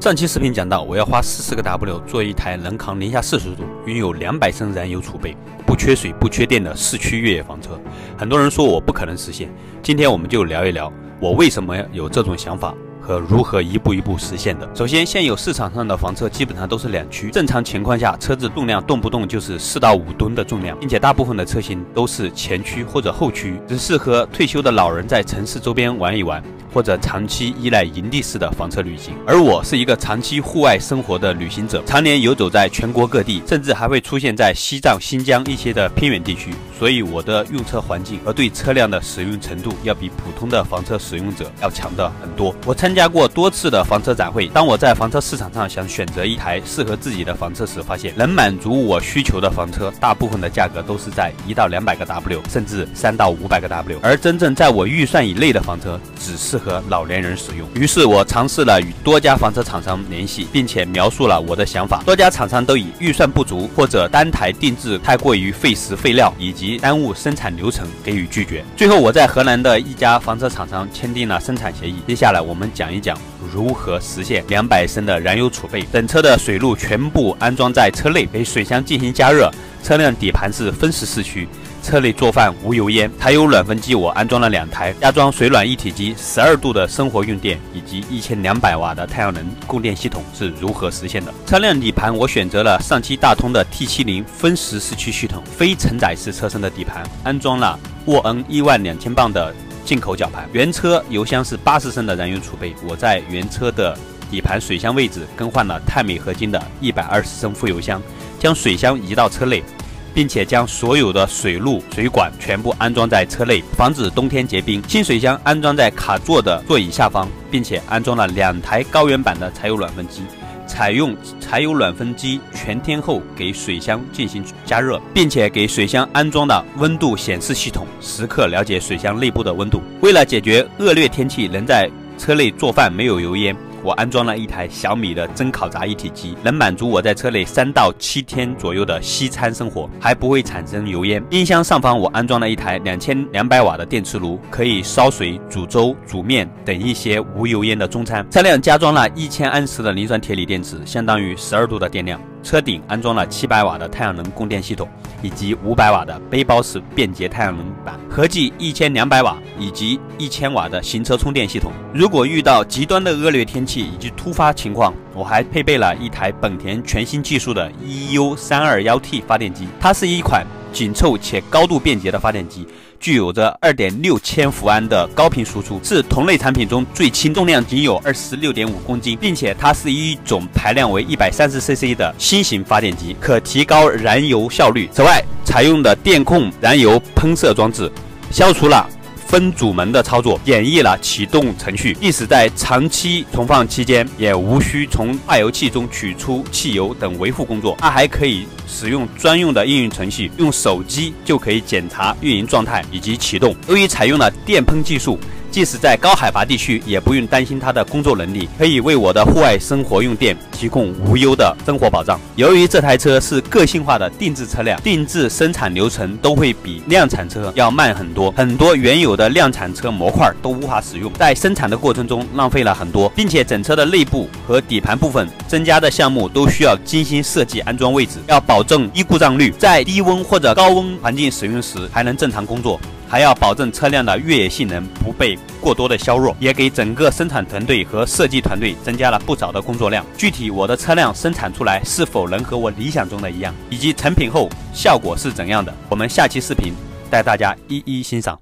上期视频讲到，我要花四十个 W 做一台能扛零下四十度、拥有两百升燃油储备、不缺水、不缺电的四驱越野房车。很多人说我不可能实现，今天我们就聊一聊我为什么有这种想法。和如何一步一步实现的？首先，现有市场上的房车基本上都是两驱，正常情况下，车子重量动不动就是四到五吨的重量，并且大部分的车型都是前驱或者后驱，只适合退休的老人在城市周边玩一玩，或者长期依赖营地式的房车旅行。而我是一个长期户外生活的旅行者，常年游走在全国各地，甚至还会出现在西藏、新疆一些的偏远地区，所以我的用车环境和对车辆的使用程度要比普通的房车使用者要强的很多。我参加。过多次的房车展会，当我在房车市场上想选择一台适合自己的房车时，发现能满足我需求的房车，大部分的价格都是在一到两百个 W，甚至三到五百个 W，而真正在我预算以内的房车，只适合老年人使用。于是我尝试了与多家房车厂商联系，并且描述了我的想法。多家厂商都以预算不足或者单台定制太过于费时费料以及耽误生产流程给予拒绝。最后我在河南的一家房车厂商签订了生产协议。接下来我们讲。讲一讲如何实现两百升的燃油储备。整车的水路全部安装在车内，给水箱进行加热。车辆底盘是分时四驱，车内做饭无油烟。柴油暖风机我安装了两台，加装水暖一体机，十二度的生活用电以及一千两百瓦的太阳能供电系统是如何实现的？车辆底盘我选择了上汽大通的 T 七零分时四驱系统，非承载式车身的底盘安装了沃恩一万两千磅的。进口绞盘，原车油箱是八十升的燃油储备。我在原车的底盘水箱位置更换了钛镁合金的一百二十升副油箱，将水箱移到车内，并且将所有的水路水管全部安装在车内，防止冬天结冰。新水箱安装在卡座的座椅下方，并且安装了两台高原版的柴油暖风机。采用柴油暖风机全天候给水箱进行加热，并且给水箱安装了温度显示系统，时刻了解水箱内部的温度。为了解决恶劣天气能在车内做饭没有油烟。我安装了一台小米的蒸烤炸一体机，能满足我在车内三到七天左右的西餐生活，还不会产生油烟。冰箱上方我安装了一台两千两百瓦的电磁炉，可以烧水、煮粥、煮面等一些无油烟的中餐。车辆加装了一千安时的磷酸铁锂电池，相当于十二度的电量。车顶安装了七百瓦的太阳能供电系统，以及五百瓦的背包式便捷太阳能板，合计一千两百瓦以及一千瓦的行车充电系统。如果遇到极端的恶劣天气以及突发情况，我还配备了一台本田全新技术的 EU321T 发电机，它是一款紧凑且高度便捷的发电机。具有着二点六千伏安的高频输出，是同类产品中最轻，重量仅有二十六点五公斤，并且它是一种排量为一百三十 CC 的新型发电机，可提高燃油效率。此外，采用的电控燃油喷射装置，消除了。分组门的操作，演绎了启动程序，即使在长期存放期间，也无需从化油器中取出汽油等维护工作。它还可以使用专用的应用程序，用手机就可以检查运营状态以及启动。由于采用了电喷技术。即使在高海拔地区，也不用担心它的工作能力，可以为我的户外生活用电提供无忧的生活保障。由于这台车是个性化的定制车辆，定制生产流程都会比量产车要慢很多，很多原有的量产车模块都无法使用，在生产的过程中浪费了很多，并且整车的内部和底盘部分增加的项目都需要精心设计安装位置，要保证低故障率，在低温或者高温环境使用时还能正常工作。还要保证车辆的越野性能不被过多的削弱，也给整个生产团队和设计团队增加了不少的工作量。具体我的车辆生产出来是否能和我理想中的一样，以及成品后效果是怎样的，我们下期视频带大家一一欣赏。